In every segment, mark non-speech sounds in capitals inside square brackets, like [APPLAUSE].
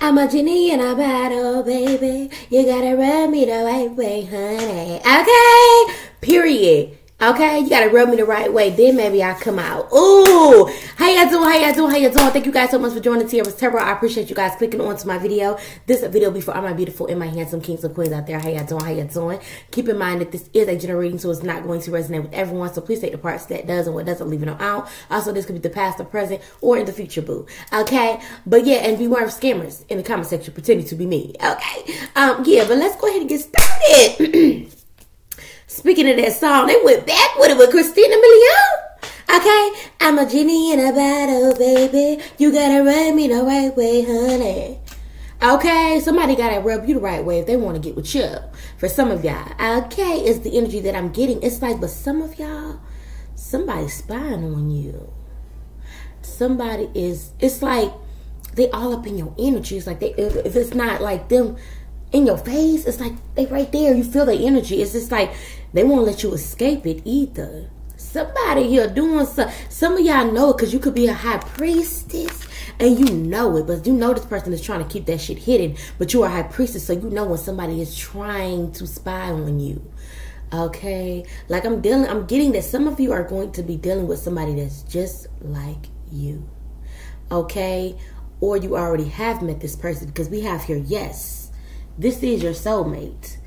I'm a genie in a bottle, baby. You gotta rub me the right way, honey. Okay? Period. Okay, you gotta rub me the right way. Then maybe I'll come out. Ooh, how y'all doing? How y'all doing? How y'all doing? Thank you guys so much for joining Tiara's Tarot. I appreciate you guys clicking on to my video. This a video be for all my beautiful and my handsome kings and queens out there. How y'all doing? How y'all doing? Keep in mind that this is a general reading, so it's not going to resonate with everyone. So please take the parts that does and what doesn't, leave it out. Also, this could be the past, the present, or in the future, boo. Okay, but yeah, and beware of scammers in the comment section pretending to be me. Okay, um, yeah, but let's go ahead and get started. [CLEARS THROAT] Speaking of that song, they went back with it with Christina Milian. Okay, I'm a genie in a bottle, baby. You gotta rub me the right way, honey. Okay, somebody gotta rub you the right way if they want to get with you. For some of y'all, okay, it's the energy that I'm getting. It's like, but some of y'all, somebody's spying on you. Somebody is. It's like they all up in your energy. It's like they. If it's not like them in your face, it's like they right there. You feel the energy. It's just like they won't let you escape it either. Somebody here doing some. Some of y'all know it because you could be a high priestess and you know it, but you know this person is trying to keep that shit hidden. But you are a high priestess, so you know when somebody is trying to spy on you. Okay, like I'm dealing. I'm getting that some of you are going to be dealing with somebody that's just like you. Okay, or you already have met this person because we have here. Yes, this is your soulmate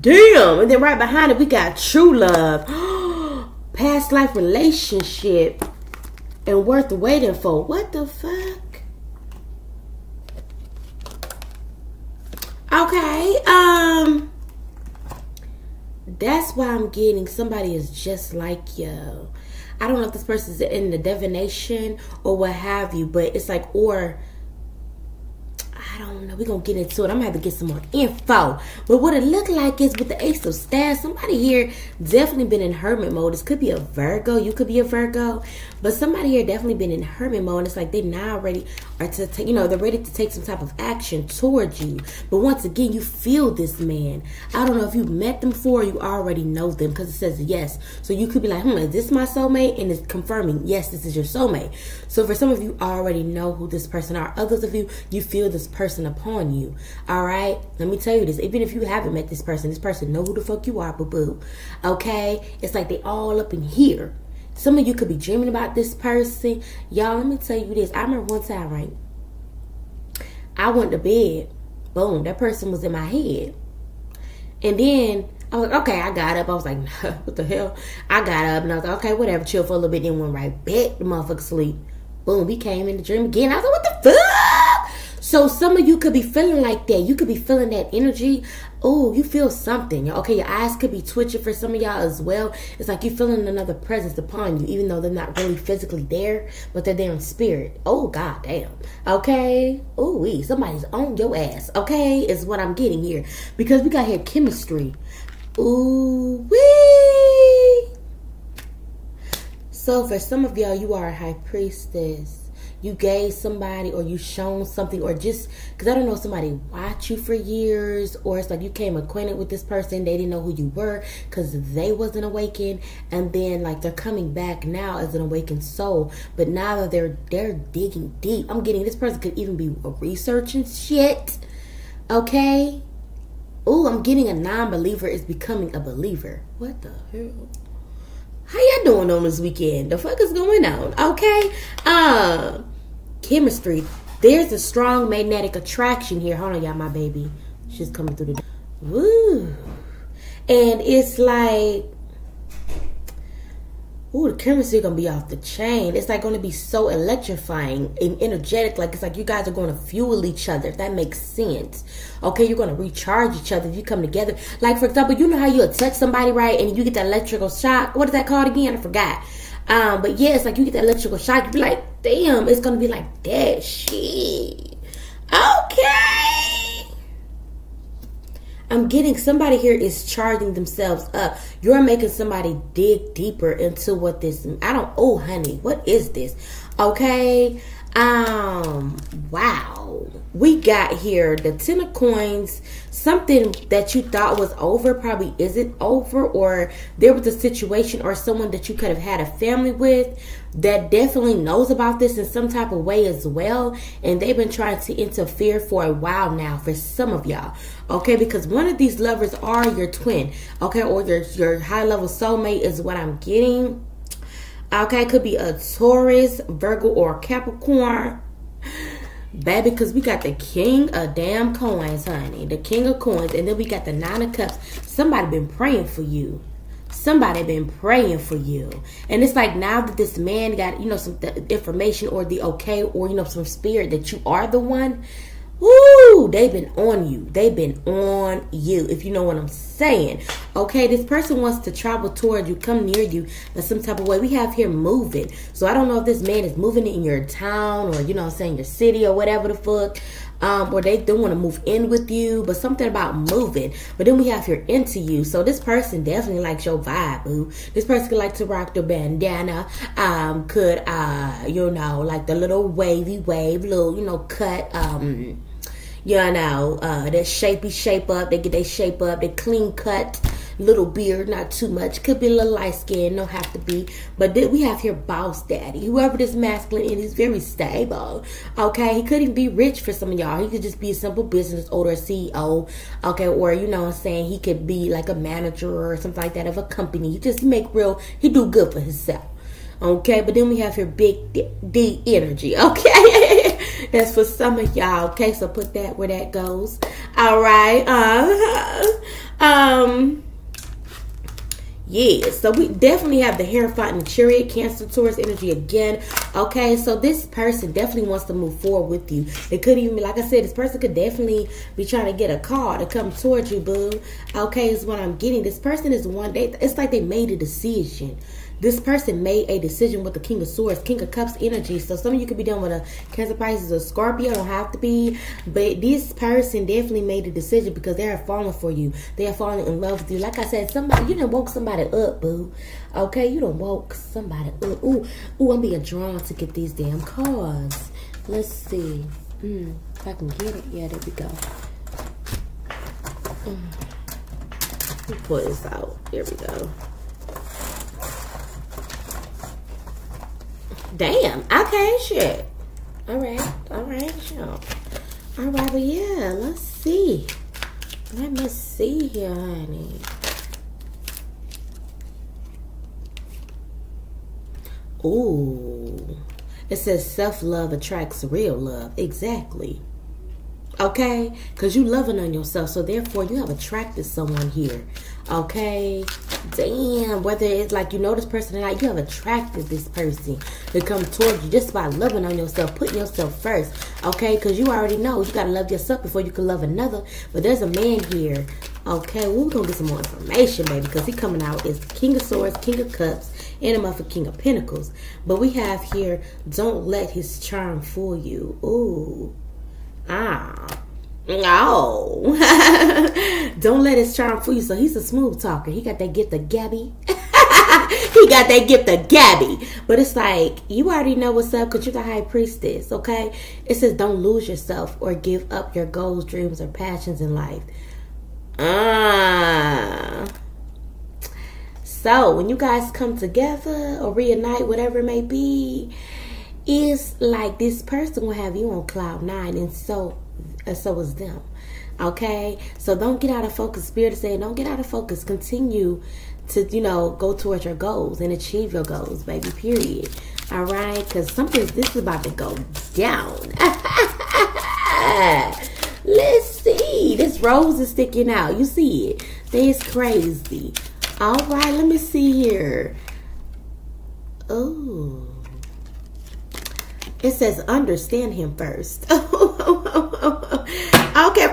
Damn. And then right behind it, we got true love. [GASPS] Past life relationship. And worth waiting for. What the fuck? Okay. Um. That's why I'm getting somebody is just like you. I don't know if this person's in the divination or what have you, but it's like, or I don't know. We're going to get into it. I'm going to have to get some more info. But what it looked like is with the Ace of Staff, somebody here definitely been in hermit mode. This could be a Virgo. You could be a Virgo. But somebody here definitely been in hermit mode. And it's like they now ready or to take, you know, they're ready to take some type of action towards you. But once again, you feel this man. I don't know if you've met them before you already know them because it says yes. So you could be like, hmm, is this my soulmate? And it's confirming, yes, this is your soulmate. So for some of you already know who this person are. Others of you, you feel this person upon you. All right? Let me tell you this. Even if you haven't met this person, this person know who the fuck you are, boo boo. Okay? It's like they all up in here. Some of you could be dreaming about this person. Y'all, let me tell you this. I remember one time, right? I went to bed. Boom, that person was in my head. And then I was like, okay, I got up. I was like, nah, [LAUGHS] what the hell? I got up and I was like, okay, whatever, chill for a little bit, then went right back to motherfucker sleep. Boom, we came in the dream again. I was like, what the fuck? So some of you could be feeling like that. You could be feeling that energy. Oh, you feel something. Okay, your eyes could be twitching for some of y'all as well. It's like you're feeling another presence upon you, even though they're not really physically there, but they're there in spirit. Oh, god damn. Okay. Oh, we somebody's on your ass. Okay, is what I'm getting here. Because we got here chemistry. Ooh, wee. So for some of y'all, you are a high priestess you gave somebody or you shown something or just because I don't know somebody watch you for years or it's like you came acquainted with this person they didn't know who you were because they wasn't awakened. And then like they're coming back now as an awakened soul. But now that they're they're digging deep I'm getting this person could even be researching shit okay? Oh I'm getting a non-believer is becoming a believer. What the hell how y'all doing on this weekend? The fuck is going on? Okay. Uh chemistry. There's a strong magnetic attraction here. Hold on, y'all, my baby. She's coming through the door. Woo. And it's like Ooh, the chemistry gonna be off the chain. It's like gonna be so electrifying and energetic. Like it's like you guys are gonna fuel each other. If that makes sense. Okay, you're gonna recharge each other if you come together. Like for example, you know how you touch somebody right and you get that electrical shock. What is that called again? I forgot. Um, but yeah, it's like you get that electrical shock. You be like, damn, it's gonna be like that shit. Okay. I'm getting somebody here is charging themselves up. You're making somebody dig deeper into what this. I don't. Oh, honey, what is this? Okay. Um, wow. We got here the ten of coins. Something that you thought was over probably isn't over, or there was a situation or someone that you could have had a family with that definitely knows about this in some type of way as well. And they've been trying to interfere for a while now for some of y'all. Okay, because one of these lovers are your twin, okay, or your your high level soulmate is what I'm getting Okay, could be a Taurus, Virgo, or Capricorn. Baby, because we got the king of damn coins, honey. The king of coins. And then we got the nine of cups. Somebody been praying for you. Somebody been praying for you. And it's like now that this man got, you know, some information or the okay or, you know, some spirit that you are the one. Woo! They've been on you. They've been on you, if you know what I'm saying. Okay, this person wants to travel toward you, come near you in some type of way. We have here moving. So I don't know if this man is moving in your town or, you know I'm saying, your city or whatever the fuck. Um, or they don't want to move in with you, but something about moving. But then we have here into you. So this person definitely likes your vibe, boo. This person could like to rock the bandana. Um, could uh, you know, like the little wavy wave, little, you know, cut um you know, uh, that shapey shape up. They get their shape up. They clean cut, little beard, not too much. Could be a little light skin, don't have to be. But then we have here boss daddy. Whoever this masculine is, he's very stable. Okay, he couldn't be rich for some of y'all. He could just be a simple business owner, CEO. Okay, or you know, I'm saying he could be like a manager or something like that of a company. He just make real. He do good for himself. Okay, but then we have here big D, D energy. [LAUGHS] Okay, that's for some of y'all. Okay, so put that where that goes. All right. Uh, [LAUGHS] um. Yeah, so we definitely have the Hierophant and Chariot, Cancer, Taurus energy again. Okay, so this person definitely wants to move forward with you. It could even be, like I said, this person could definitely be trying to get a car to come towards you, boo. Okay, is what I'm getting. This person is one day, it's like they made a decision this person made a decision with the King of Swords, King of Cups energy. So some of you could be dealing with a Cancer, Pisces, or Scorpio. Don't have to be, but this person definitely made a decision because they are falling for you. They are falling in love with you. Like I said, somebody you done woke somebody up, boo. Okay, you done woke somebody up. Ooh, ooh, I'm being drawn to get these damn cards. Let's see. Mm, if I can get it. Yeah, there we go. Mm. Let me pull this out. There we go. Damn. Okay, shit. All right. All right, sure. All right, but yeah, let's see. Let me see here, honey. Ooh. It says self-love attracts real love. Exactly. Okay? Because you loving on yourself. So therefore, you have attracted someone here. Okay? damn, whether it's like you know this person or not, you have attracted this person to come towards you just by loving on yourself, putting yourself first, okay? Because you already know you gotta love yourself before you can love another. But there's a man here, okay? Well, we're gonna get some more information, baby, because he coming out is King of Swords, King of Cups, and a motherfucking King of Pentacles. But we have here, don't let his charm fool you. Ooh, ah. No. [LAUGHS] Don't let his charm fool you. So he's a smooth talker. He got that gift of Gabby. [LAUGHS] he got that gift of Gabby. But it's like, you already know what's up because you're the high priestess, okay? It says, don't lose yourself or give up your goals, dreams, or passions in life. Ah. So when you guys come together or reunite, whatever it may be, it's like this person will have you on cloud nine. And so and so is them. Okay? So don't get out of focus. Spirit is saying, don't get out of focus. Continue to, you know, go towards your goals and achieve your goals, baby, period. All right? Because something, this is about to go down. [LAUGHS] Let's see. This rose is sticking out. You see it. This crazy. All right, let me see here. Oh. It says understand him first. [LAUGHS] okay,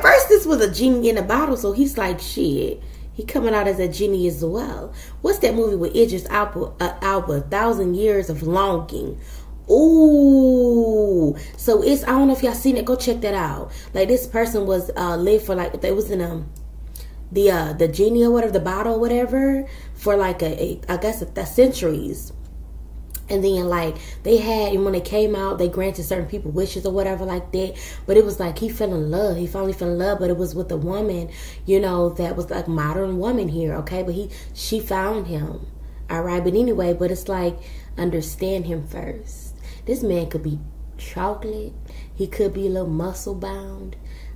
first this was a genie in a bottle, so he's like shit. He coming out as a genie as well. What's that movie with Idris Elba? Uh, Alba, Thousand Years of Longing. Ooh, so it's I don't know if y'all seen it. Go check that out. Like this person was uh lived for like they was in um the uh the genie or whatever the bottle or whatever for like a, a I guess a, a centuries and then like they had and when they came out they granted certain people wishes or whatever like that. But it was like he fell in love. He finally fell in love but it was with a woman you know that was like modern woman here okay? But he she found him all right? But anyway but it's like understand him first. This man could be chocolate. He could be a little muscle bound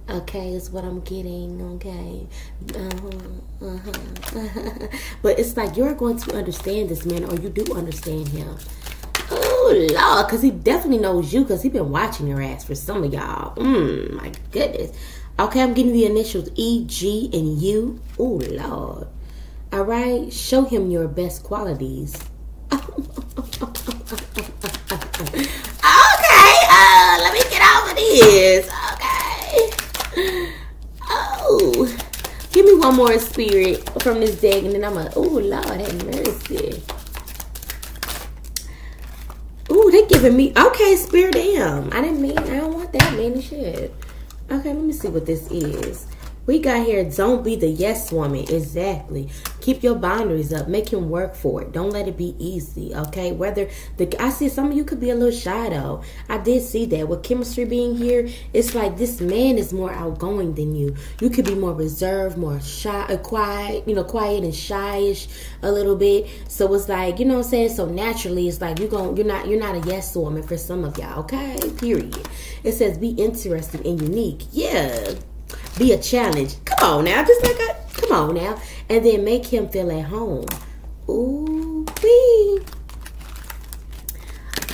Okay, is what I'm getting. Okay, uh-huh, uh-huh. [LAUGHS] but it's like you're going to understand this man, or you do understand him. Oh Lord, because he definitely knows you, because he been watching your ass for some of y'all. Mmm, my goodness. Okay, I'm getting the initials E, G, and U. Oh Lord. All right, show him your best qualities. [LAUGHS] okay, uh, let me get over this. Oh, give me one more spirit from this deck, and then I'm like, oh Lord, have mercy. Ooh, they're giving me okay, spirit. Damn, I didn't mean I don't want that many shit. Okay, let me see what this is. We got here, don't be the yes woman. Exactly. Keep your boundaries up. Make him work for it. Don't let it be easy. Okay. Whether the I see some of you could be a little shy though. I did see that with chemistry being here. It's like this man is more outgoing than you. You could be more reserved, more shy, uh, quiet. You know, quiet and shyish a little bit. So it's like you know what I'm saying. So naturally, it's like you're going. You're not. You're not a yes woman for some of y'all. Okay. Period. It says be interesting and unique. Yeah be a challenge. Come on now, just like I, come on now, and then make him feel at home. Ooh wee.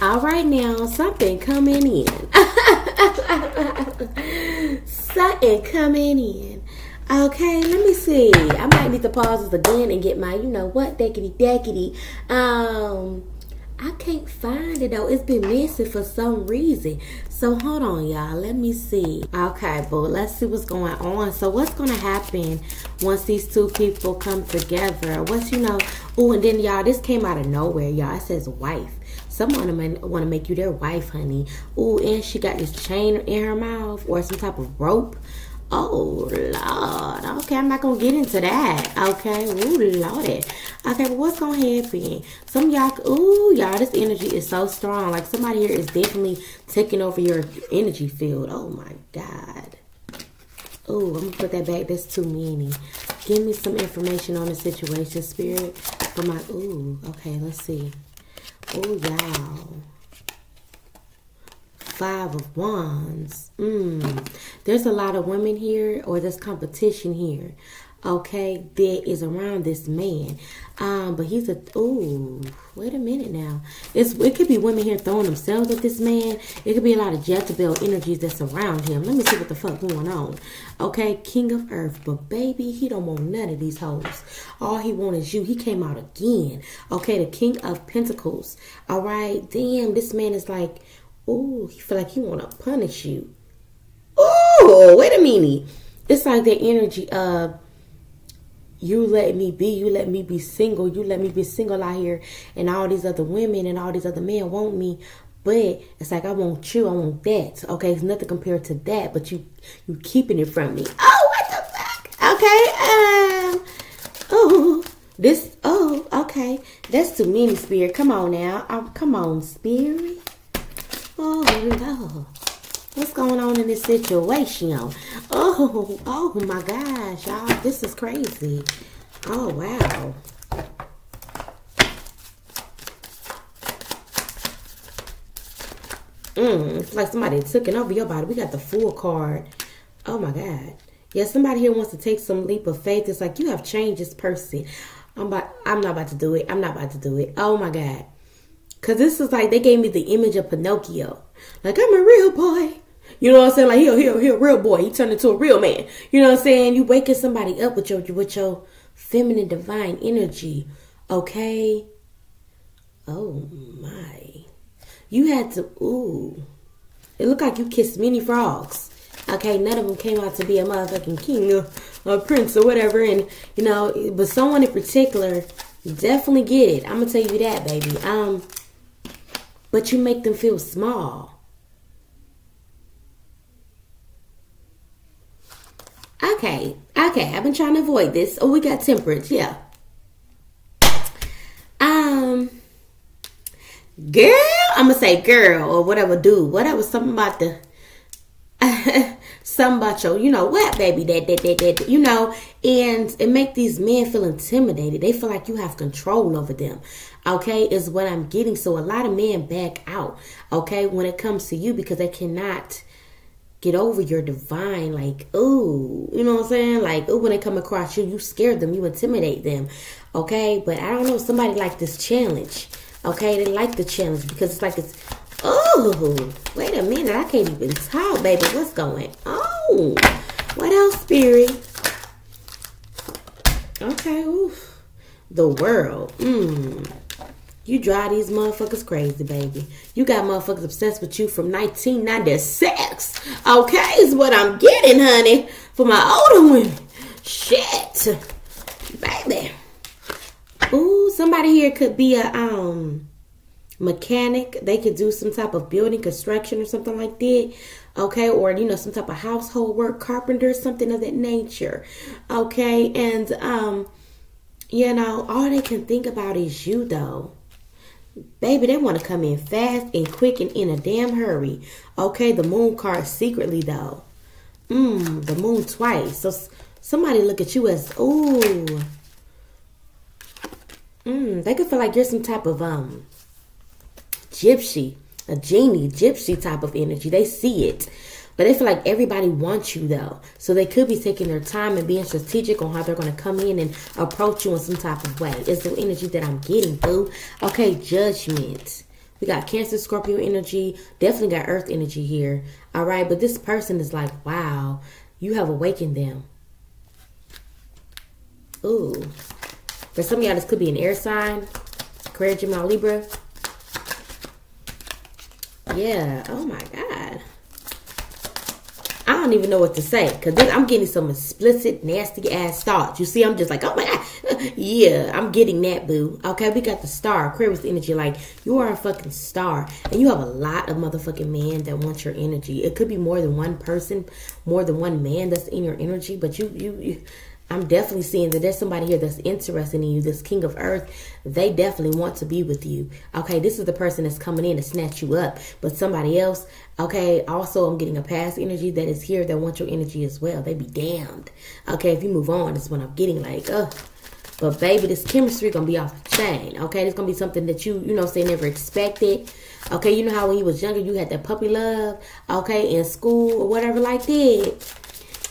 All right now, something coming in. [LAUGHS] something coming in. Okay, let me see. I might need to pause this again and get my, you know what, deckity deckity. Um, I can't find it though. It's been missing for some reason. So hold on, y'all. Let me see. Okay, but let's see what's going on. So what's gonna happen once these two people come together? What's you know? Oh, and then y'all, this came out of nowhere, y'all. It says wife. Someone want to make you their wife, honey. Oh, and she got this chain in her mouth or some type of rope. Oh Lord. Okay, I'm not gonna get into that. Okay. Ooh Lord. Okay, but what's gonna happen? Some y'all ooh, y'all, this energy is so strong. Like somebody here is definitely taking over your energy field. Oh my God. Oh, I'm gonna put that back. That's too many. Give me some information on the situation, spirit. For my ooh, okay, let's see. Oh y'all. Five of Wands. Mm. There's a lot of women here, or there's competition here. Okay, that is around this man. Um, but he's a ooh, wait a minute now. It's it could be women here throwing themselves at this man. It could be a lot of Jezebel energies that's around him. Let me see what the fuck going on. Okay, King of Earth, but baby, he don't want none of these hoes. All he want is you. He came out again. Okay, the King of Pentacles. All right, damn, this man is like Ooh, he feel like he want to punish you. Ooh, wait a minute. It's like the energy of you let me be, you let me be single, you let me be single out here, and all these other women and all these other men want me. But it's like I want you, I want that. Okay, it's nothing compared to that, but you you keeping it from me. Oh, what the fuck? Okay, um, oh, this, oh, okay, that's too many, spirit. Come on now, um, come on, spirit. Oh no. What's going on in this situation? Oh, oh my gosh, y'all. This is crazy. Oh wow. Mm, it's like somebody took it over your body. We got the full card. Oh my God. Yeah, somebody here wants to take some leap of faith. It's like you have changed this person. I'm about I'm not about to do it. I'm not about to do it. Oh my God. Cause this is like they gave me the image of Pinocchio. Like I'm a real boy. You know what I'm saying? Like he'll he'll he'll real boy. He turned into a real man. You know what I'm saying? You waking somebody up with your with your feminine divine energy. Okay. Oh my. You had to ooh. It looked like you kissed many frogs. Okay, none of them came out to be a motherfucking king or a prince or whatever. And you know, but someone in particular definitely get it. I'm gonna tell you that, baby. Um but you make them feel small. Okay, okay, I've been trying to avoid this. Oh, we got temperance, yeah. Um, girl, I'm gonna say girl or whatever, dude, whatever, something about the. [LAUGHS] something about your, you know what, baby, that, that, that, that, you know, and it make these men feel intimidated. They feel like you have control over them. Okay, is what I'm getting. So a lot of men back out. Okay, when it comes to you because they cannot get over your divine, like, ooh, you know what I'm saying? Like, ooh, when they come across you, you scare them, you intimidate them. Okay, but I don't know, somebody like this challenge. Okay, they like the challenge because it's like it's Oh, wait a minute. I can't even talk, baby. What's going on? What else, Spirit? Okay, oof. The world. Mmm. You drive these motherfuckers crazy, baby. You got motherfuckers obsessed with you from 1996. Okay, is what I'm getting, honey. For my older women. Shit. Baby. Ooh, somebody here could be a, um, mechanic. They could do some type of building construction or something like that. Okay, or you know, some type of household work, carpenter, something of that nature. Okay, and um, you know, all they can think about is you though. Baby, they want to come in fast and quick and in a damn hurry. Okay, the moon card secretly though. Mmm, the moon twice. So somebody look at you as ooh. Mmm, they could feel like you're some type of um gypsy, a genie, gypsy type of energy. They see it. But they feel like everybody wants you though. So they could be taking their time and being strategic on how they're going to come in and approach you in some type of way. It's the energy that I'm getting, boo. Okay, judgment. We got Cancer, Scorpio energy. Definitely got Earth energy here. All right, but this person is like, wow, you have awakened them. Ooh. For some of y'all, this could be an air sign. Aquarius, Gemini, Libra. Yeah. Oh my God. I don't even know what to say because I'm getting some explicit, nasty ass thoughts. You see, I'm just like, oh my god, [LAUGHS] yeah, I'm getting that, boo. Okay, we got the star, Aquarius energy. Like you are a fucking star, and you have a lot of motherfucking men that want your energy. It could be more than one person, more than one man that's in your energy, but you, you, you I'm definitely seeing that there's somebody here that's interested in you, this king of earth. They definitely want to be with you. Okay, this is the person that's coming in to snatch you up. But somebody else, okay, also I'm getting a past energy that is here that wants your energy as well. They be damned. Okay, if you move on, that's what I'm getting like, ugh. But baby, this chemistry gonna be off the chain. Okay, it's gonna be something that you, you know, say never expected. Okay, you know how when you was younger you had that puppy love, okay, in school or whatever like that.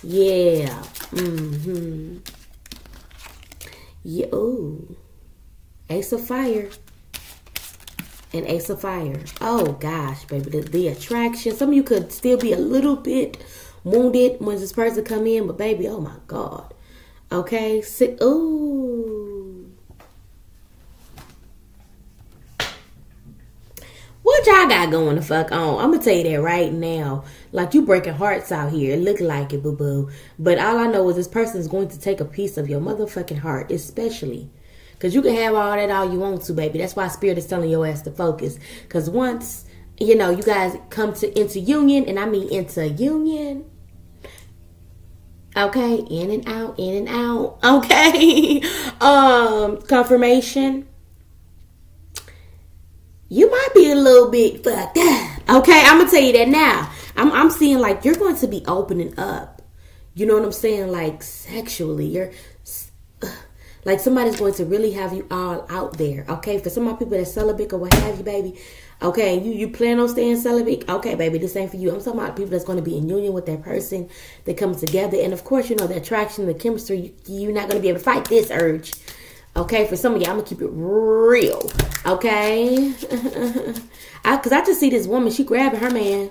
Yeah. Mm-hmm. Yeah. Ooh. Ace of Fire. And Ace of Fire. Oh gosh, baby, the, the attraction. Some of you could still be a little bit wounded when this person come in, but baby, oh my God. Okay. Sit. Ooh. What y'all got going the fuck on? I'm gonna tell you that right now. Like you breaking hearts out here. It look like it, boo boo. But all I know is this person is going to take a piece of your motherfucking heart, especially. Cause you can have all that all you want to, baby. That's why spirit is telling your ass to focus. Cause once, you know, you guys come to into union, and I mean into union. Okay, in and out, in and out. [LAUGHS] Okay. um, confirmation. You might be a little bit fucked up. Okay, I'm gonna tell you that now. I'm I'm seeing like you're going to be opening up. You know what I'm saying? Like sexually, you're like somebody's going to really have you all out there. Okay, for some of my people that celibate or what have you, baby. Okay, you you plan on staying celibate? Okay, baby, this ain't for you. I'm talking about people that's going to be in union with that person. They come together, and of course, you know the attraction, the chemistry. You, you're not going to be able to fight this urge. Okay, for some of y'all, I'm gonna keep it real. Okay, [LAUGHS] I, cause I just see this woman. She grabbing her man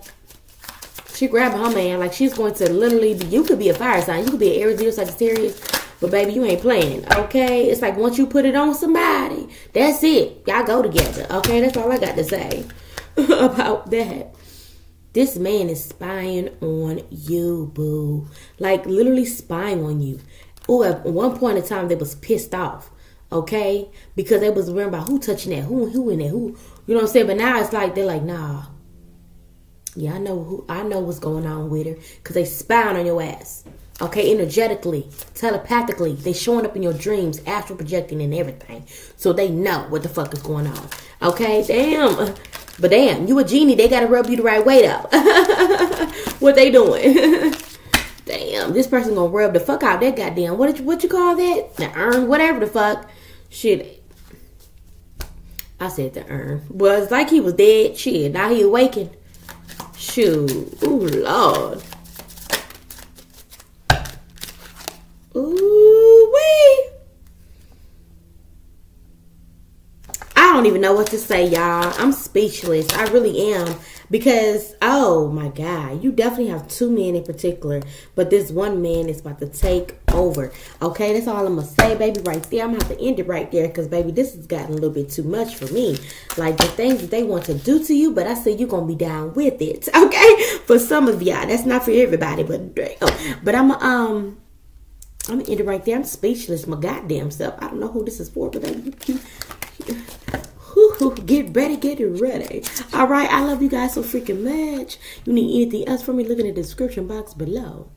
she grabbed her man like she's going to literally be. You could be a fire sign. You could be an Aries, Leo, Sagittarius. But baby, you ain't playing. Okay? It's like once you put it on somebody, that's it. Y'all go together. Okay? That's all I got to say [LAUGHS] about that. This man is spying on you, boo. Like literally spying on you. Oh, at one point in time, they was pissed off. Okay? Because they was worrying about who touching that, who who in there, who you know what I'm saying? But now it's like they're like, nah, yeah, I know who I know what's going on with her because they spying on your ass. Okay, energetically, telepathically, they showing up in your dreams, astral projecting and everything. So they know what the fuck is going on. Okay, damn. But damn, you a genie, they gotta rub you the right way though. [LAUGHS] what they doing? [LAUGHS] damn, this person gonna rub the fuck out that goddamn what you what you call that? The urn, whatever the fuck. Shit. I said the urn. Well, it's like he was dead. Shit, now he awakened. Shoot. Ooh, Lord. Ooh, wee. I don't even know what to say, y'all. I'm speechless. I really am. Because, oh my God, you definitely have two men in particular. But this one man is about to take over. Okay, that's all I'm going to say, baby, right there. I'm going to have to end it right there. Because, baby, this has gotten a little bit too much for me. Like, the things that they want to do to you, but I say you're going to be down with it. [LAUGHS] Okay? For some of y'all. That's not for everybody, but, but I'm, um... I'm gonna end it right there. I'm speechless, my goddamn self. I don't know who this is for, but you, get ready, get it ready. All right, I love you guys so freaking much. You need anything else from me? Look in the description box below.